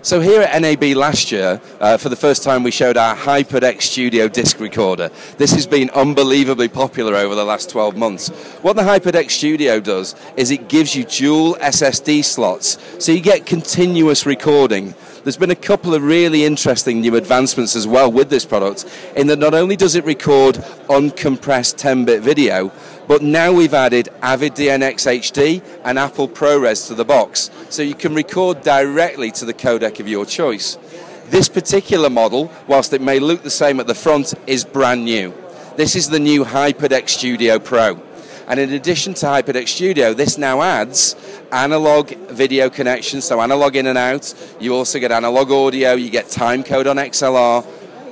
So here at NAB last year, uh, for the first time, we showed our HyperDeck Studio disc recorder. This has been unbelievably popular over the last 12 months. What the HyperDeck Studio does is it gives you dual SSD slots, so you get continuous recording. There's been a couple of really interesting new advancements as well with this product, in that not only does it record uncompressed 10-bit video, but now we've added Avid DNX HD and Apple ProRes to the box, so you can record directly to the codec of your choice. This particular model, whilst it may look the same at the front, is brand new. This is the new HyperDeck Studio Pro. And in addition to HyperDeck Studio, this now adds analog video connections, so analog in and out. You also get analog audio, you get timecode on XLR,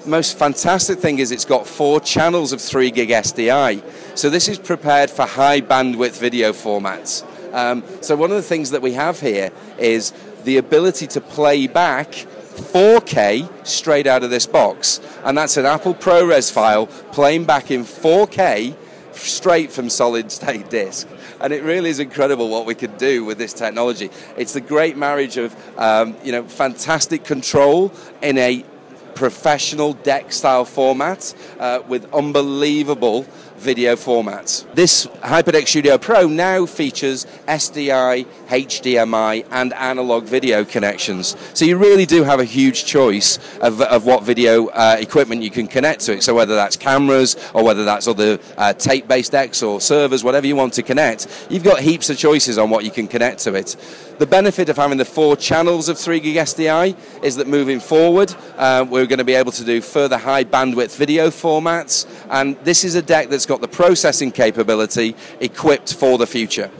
most fantastic thing is it's got four channels of 3 gig SDI. So this is prepared for high bandwidth video formats. Um, so one of the things that we have here is the ability to play back 4K straight out of this box. And that's an Apple ProRes file playing back in 4K straight from solid state disk. And it really is incredible what we can do with this technology. It's the great marriage of um, you know fantastic control in a professional deck style format uh, with unbelievable video formats. This HyperDeck Studio Pro now features SDI, HDMI, and analog video connections. So you really do have a huge choice of, of what video uh, equipment you can connect to it. So whether that's cameras or whether that's other uh, tape-based decks or servers, whatever you want to connect, you've got heaps of choices on what you can connect to it. The benefit of having the four channels of 3 gig SDI is that moving forward, uh, we're going to be able to do further high bandwidth video formats. And this is a deck that's got the processing capability equipped for the future.